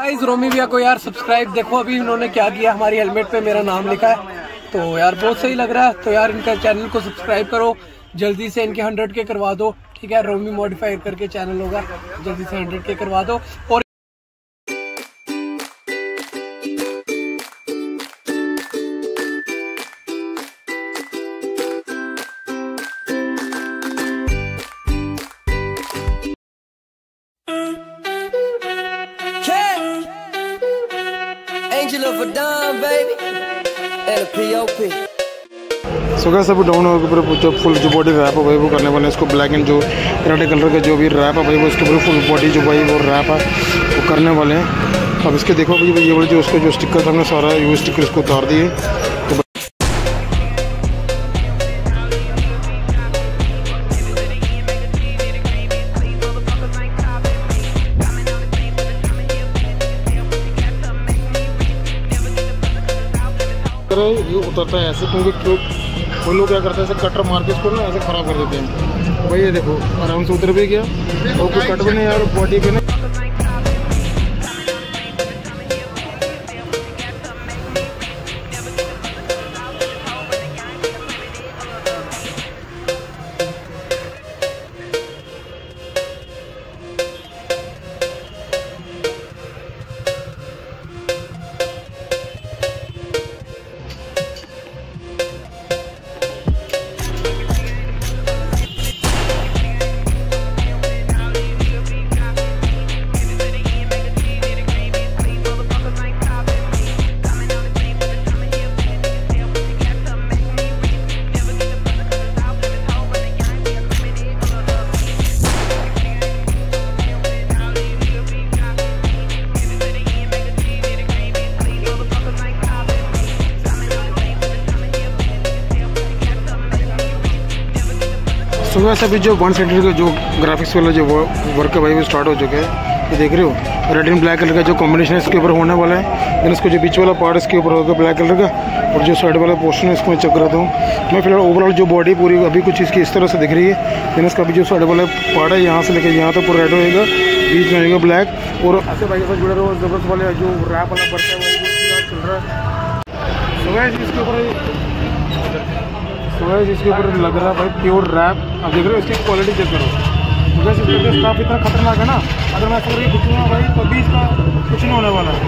Guys रोमी भैया को यार सब्सक्राइब देखो, अभी इन्होंने क्या किया, हमारी हेलमेट पे मेरा नाम लिखा है। तो यार बहुत सही लग रहा है तो यार इनका चैनल को सब्सक्राइब करो, जल्दी से इनके हंड्रेड के करवा दो। ठीक है रोमी मॉडिफाई करके चैनल होगा, जल्दी से हंड्रेड के करवा दो। और सो गैस अभी डाउन होकर पूरे जो फुल जो बॉडी रैप है भाई वो करने वाले इसको ब्लैक एंड जो रेड कलर का जो भी रैप है भाई वो इसके पूरे फुल बॉडी जो भाई वो रैप है, वो करने वाले हैं। अब इसके देखो भाई, ये वाले जो उसको जो स्टिकर था हमने सारा यू स्टिकर इसको उतार दिए। तो ये उतरता है ऐसे, क्योंकि ट्यूब वो लोग क्या करते हैं, ऐसे कटर मार के इसको ना ऐसे खराब कर देते हैं। भाई ये देखो, आराम से उतर भी गया, और कोई कट भी नहीं, यार बॉडी पे ना सुबह से अभी जो वन सेंटर का जो ग्राफिक्स वाला जो वर्क है भाई, वो स्टार्ट हो चुका है। ये देख रहे हो? रेड एंड ब्लैक कलर का जो कॉम्बिनेशन है, इसके ऊपर होने वाला है। देन इसको जो बीच वाला पार्ट इसके ऊपर होगा ब्लैक कलर का। और जो साइड वाला पोर्शन है, इसको मैं चेक कराता हूँ। मैं फ़िलहाल ओवरऑल जो बॉडी पूरी, अभी कुछ इसकी इस तरह से दिख रही है। देन इसका अभी जो साइड वाला पार्ट है, यहाँ से लेकर यहाँ तक पूरा रेड होएगा, बीच में होएगा ब्लैक और ऐसे भाई के जुड़े रहो, ज़बरदस्त वाले जो रैप वाला वर्क है चल रहा है। इसके ऊपर तो इसके ऊपर लग रहा है भाई प्योर रैप अब देख रहे हो, इसकी क्वालिटी चेक करो। क्योंकि इसका स्टाफ इतना खतरनाक है ना। अगर मैं ऐसा करके खींचूँगा भाई तो भी इसका कुछ नहीं होने वाला। है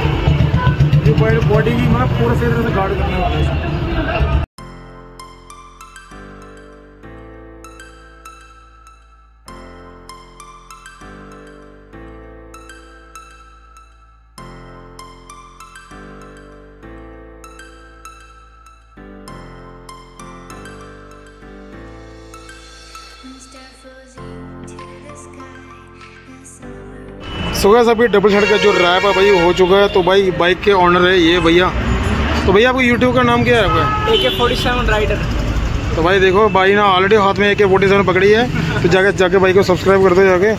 ये बॉडी की मतलब पूरे शरीर से गार्ड करने वाला है। सो गया अभी डबल शर्ट का जो रैप है भाई हो चुका है। तो भाई बाइक के ऑनर है ये भैया। तो भैया आपको यूट्यूब का नाम क्या है आपका? ए के फोर्टी सेवन राइडर तो भाई देखो भाई ना ऑलरेडी हाथ में ए के फोर्टी सेवन पकड़ी है। तो जाके जाके भाई को सब्सक्राइब कर दो जाके।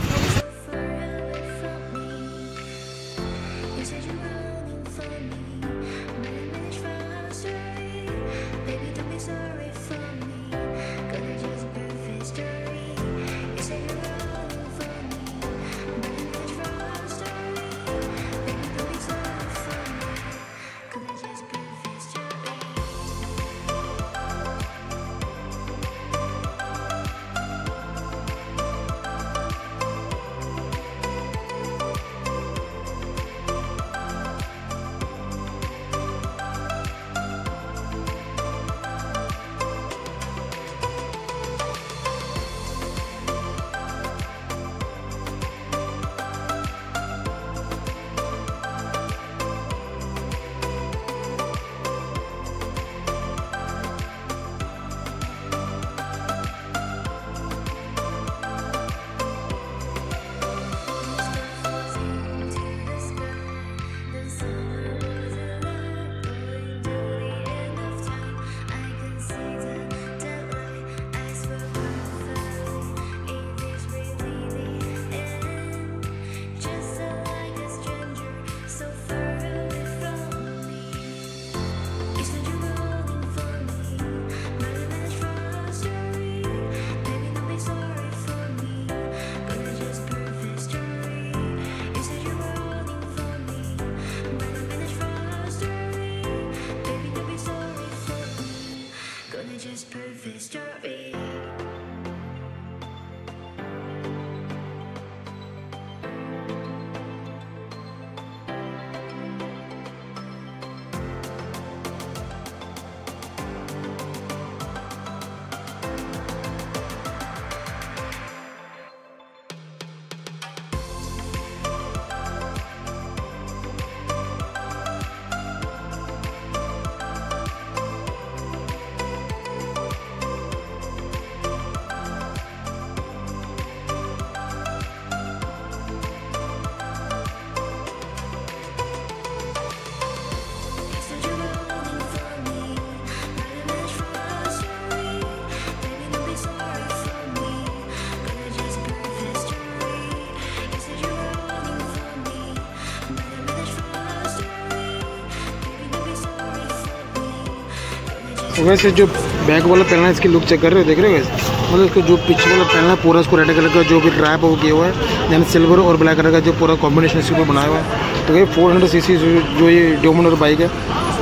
वैसे जो बैक वाला पहना है इसकी लुक चेक कर रहे हो, देख रहे हो वैसे? मतलब इसको जो पीछे वाला पहना है, पूरा इसको रेड कलर का जो भी रैप वो किया हुआ है यानी सिल्वर और ब्लैक कलर का जो पूरा कॉम्बिनेशन इसके ऊपर बनाया हुआ है। तो ये फोर हंड्रेड सी सी जो ये डोमिनर बाइक है,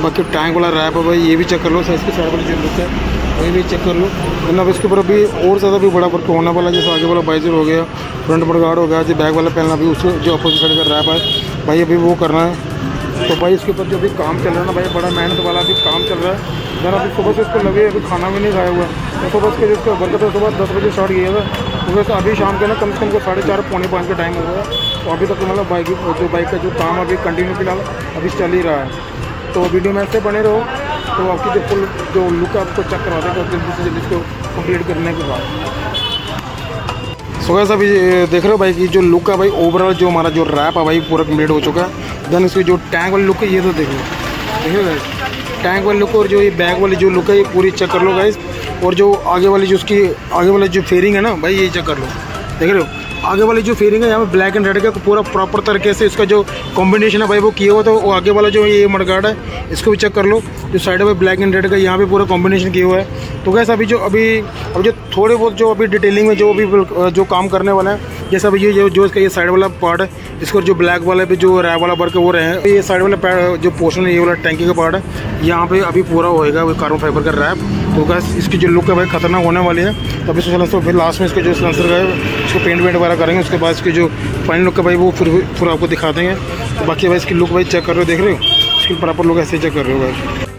बाकी टैंक वाला रैप है भाई, ये भी चेक कर लो इसके साइड वाली जो लुक है वो भी चेक कर लो। वरना इसके ऊपर अभी और ज़्यादा भी बड़ा वर्क होने वाला जैसे आगे वाला बाइजर हो गया फ्रंट पर गार्ड हो गया, जो बैक वाला पहनना भी उसके जो अपोजिट साइड का रैप है, भाई अभी वो करना है। तो भाई इसके ऊपर जो अभी काम चल रहा है ना भाई, बड़ा मेहनत वाला अभी काम चल रहा है। जरा अभी सुबह से इसको लगे, अभी खाना भी नहीं खाया हुआ। है तो सुबह इसके जिसका वर्क था सुबह दस बजे स्टार्ट किया था तो वैसे अभी शाम के ना, कम से कम को साढ़े चार, पौने पाँच का टाइम हो गया। तो अभी तक मतलब बाइक जो बाइक का जो काम अभी कंटिन्यू फ़िलहाल, अभी चल ही रहा है। तो वीडियो में ऐसे बने रहो तो आपकी जो फुल जो लुक है आपको चेक करवा देगा, जल्दी से जल्दी इसको कंप्लीट करने के बाद। सो गैस अभी देख रहे हो भाई कि जो लुक है भाई ओवरऑल जो हमारा जो रैप है भाई, पूरा कंप्लीट हो चुका है। देन इसकी जो टैंक वाली लुक है, ये तो देख लो। देख लो गाइस टैंक वाली लुक और जो ये बैक वाली जो लुक है, ये पूरी चेक कर लो गाइस और जो आगे वाली जो उसकी, आगे वाली जो फेयरिंग है ना, भाई, ये चेक कर लो। देख रहे हो? आगे वाली जो फेरिंग है, यहाँ पे ब्लैक एंड रेड का पूरा प्रॉपर तरीके से इसका जो कॉम्बिनेशन है भाई, वो किया हुआ तो वो आगे वाला जो ये मडगार्ड है, इसको भी चेक कर लो। जो साइड है ब्लैक एंड रेड का यहाँ पे पूरा कॉम्बिनेशन किया हुआ है। तो कैसे अभी जो अभी अब जो थोड़े बहुत जो अभी डिटेलिंग में जो अभी जो काम करने वाला है, जैसे अभी ये जो इसका ये साइड वाला पार्ट है, इसको जो ब्लैक वाला पे जो रैप वाला वर्क है, वो रहे ये साइड वाला जो पोर्शन है, ये वाला टैंकी का पार्ट है, यहाँ पे अभी पूरा होएगा, वो कार्बन फाइबर का रैप तो गैस इसकी जो लुक है भाई, खतरनाक होने वाली है। तो अभी तो फिर लास्ट में इसके जो सेंसर का है उसको पेंट वेंट वगैरह करेंगे, उसके बाद इसकी जो फाइनल लुक है भाई, वो फिर फिर आपको दिखा देंगे। तो बाकी भाई, इसकी लुक भाई चेक कर रहे हो, देख रहे हो? इसकी प्रॉपर लुक ऐसे चेक कर रहे हो भाई।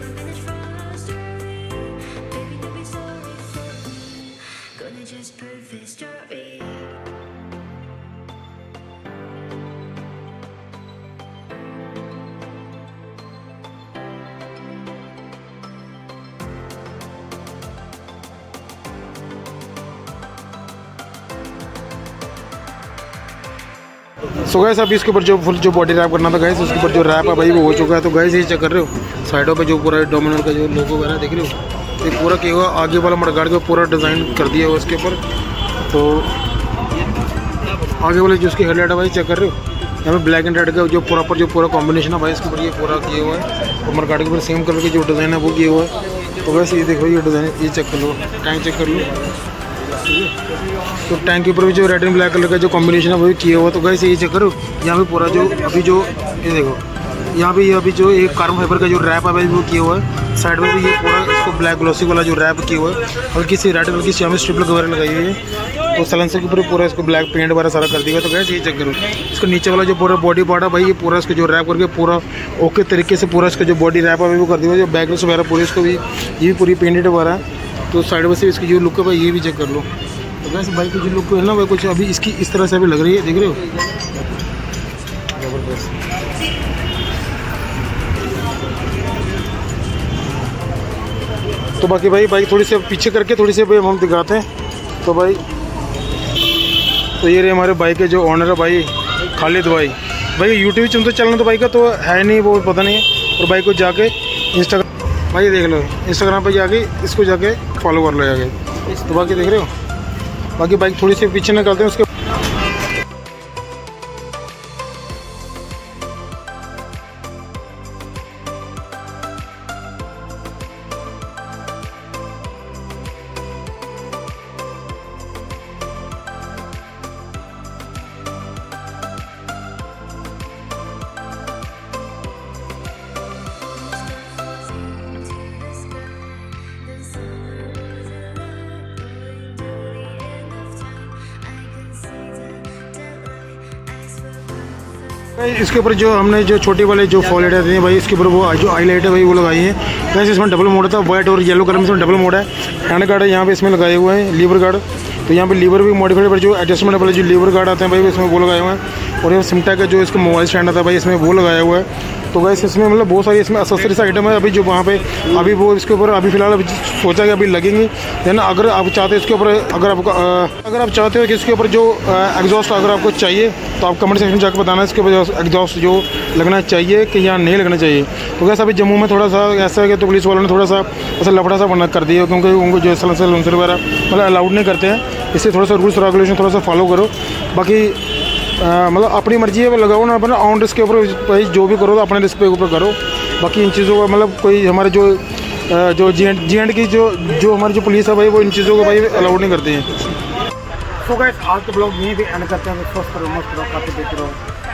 सो गैस अभी इसके ऊपर जो फुल जो बॉडी रैप करना था गैस उसके ऊपर जो रैप है भाई वो हो चुका है। तो गैस ये चेक कर रहे। हो साइडों पे जो पूरा डोमिनर का जो लोगो वगैरह देख रहे हो, ये पूरा किया हुआ आगे वाला मडगाड़ के पूरा डिज़ाइन कर दिया हुआ उसके ऊपर। तो आगे वाले जो उसकी हेडलाइट है भाई चेक कर रहे हो। यहाँ पे ब्लैक एंड रेड का जो प्रॉपर जो पूरा कॉम्बिनेशन है भाई, इसके ऊपर ये पूरा किया हुआ है। और मडगाड़ के ऊपर सेम कलर की जो डिज़ाइन है वो किया हुआ है। तो वैसे ये देखो, ये डिज़ाइन ये चेक कर लो। टैंक चेक कर लो। तो टैंक के ऊपर भी जो रेड एंड ब्लैक कलर का जो कॉम्बिनेशन है, वो भी किया हुआ तो गैस ये चेक करो यहाँ पे पूरा जो, अभी जो, ये देखो, यहाँ पे ये अभी जो एक कार्बन फाइबर का जो रैप है वो किया हुआ है। साइड में भी ये पूरा इसको ब्लैक ग्लोसी वाला जो रैप किया हुआ है। हल्की सी रेड हल्की सी हमें स्ट्रिप वगैरह लगाई हुई है। तो सलेंसर के ऊपर पूरा इसको ब्लैक पेंट वगैरह सारा कर दिया तो गैस ये चेक करो इसको नीचे वाला जो पूरा बॉडी पार्ट है भाई, ये पूरा इसको जो रैप करके पूरा ओके तरीके से पूरा इसका जो बॉडी रैप है वो कर दिया जो बैकग्राउंड वगैरह पूरी, इसको भी, ये भी पूरी पेंटेड वगैरह तो साइड में से इसकी जो लुक है भाई, ये भी चेक कर लो। तो वैसे बाइक की जो लुक है ना, भाई, कुछ अभी इसकी इस तरह से अभी लग रही है, देख रहे हो? तो बाकी भाई बाइक थोड़ी सी पीछे करके थोड़ी सी अभी हम दिखाते हैं। तो भाई तो ये रहे हमारे बाइक के जो ऑनर है भाई, खालिद भाई। भाई यूट्यूब चैनल तो चलना तो बाइक का तो है नहीं, वो पता नहीं है। और बाइक को जाके इंस्टाग्राम भाई देख लो इंस्टाग्राम पे जाके इसको जाके फॉलो कर लो जाके। तो बाकी देख रहे हो? बाकी बाइक थोड़ी सी पीछे निकालते हैं, उसके इसके ऊपर जो हमने जो छोटे वाले जो फॉल लाइट है भाई, इसके ऊपर वो जो आई लाइट है भाई, वो लगाई है। वैसे इसमें डबल मोड था व्हाइट और येलो कलर में इसमें डबल मोड है। हैंड गार्ड है, यहाँ पे इसमें लगाए हुए हैं लीवर गार्ड तो यहाँ पे लीवर भी मॉडिफाइड पर जो एडजस्टमेंट वाले जो लीवर गार्ड आते हैं भाई इसमें वो लगाए हुए हैं। और सिमटा का जो इसका मोबाइल स्टैंड आता है भाई, इसमें वो लगाया हुआ है। तो गैस इसमें मतलब बहुत सारी इसमें असेसरीज आइटम है। अभी जो वहाँ पे, अभी वो इसके ऊपर, अभी फ़िलहाल अभी सोचा कि अभी लगेंगी। ना अगर आप चाहते हो इसके ऊपर, अगर आपको अगर आप चाहते हो कि इसके ऊपर जो एग्जॉस्ट अगर आपको चाहिए तो आप कमेंट सेक्शन में जाकर बताना, इसके ऊपर एग्जॉस्ट जो लगना चाहिए कि या नहीं लगना चाहिए। तो गैस अभी जम्मू में थोड़ा सा ऐसा है कि तो पुलिस वालों ने थोड़ा सा, ऐसा लफड़ा सा बना कर दिया, क्योंकि उनको जो सलेंसर लंसर वगैरह मतलब अलाउड नहीं करते हैं। इससे थोड़ा सा रूल्स रेगुलेशन थोड़ा सा फॉलो करो। बाकी मतलब अपनी मर्ज़ी है वो लगाओ ना अपना ऑन रिस्क के ऊपर भाई जो भी करो तो अपने रिस्क के ऊपर करो। बाकी इन चीज़ों का मतलब कोई हमारे जो जो जी एंड जी एंड की जो जो हमारी जो पुलिस है भाई वो इन चीज़ों को भाई अलाउड नहीं करती है। तो गाइस आज के ब्लॉग यहीं पे एंड करते हैं। स्वस्थ रहो मस्त रहो खाते पीते रहो।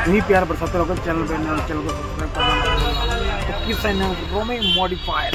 यहीं प्यार बरसाते रहो चैनल पे चैनल को सब्सक्राइब करना तो किस रोमी मॉडिफायर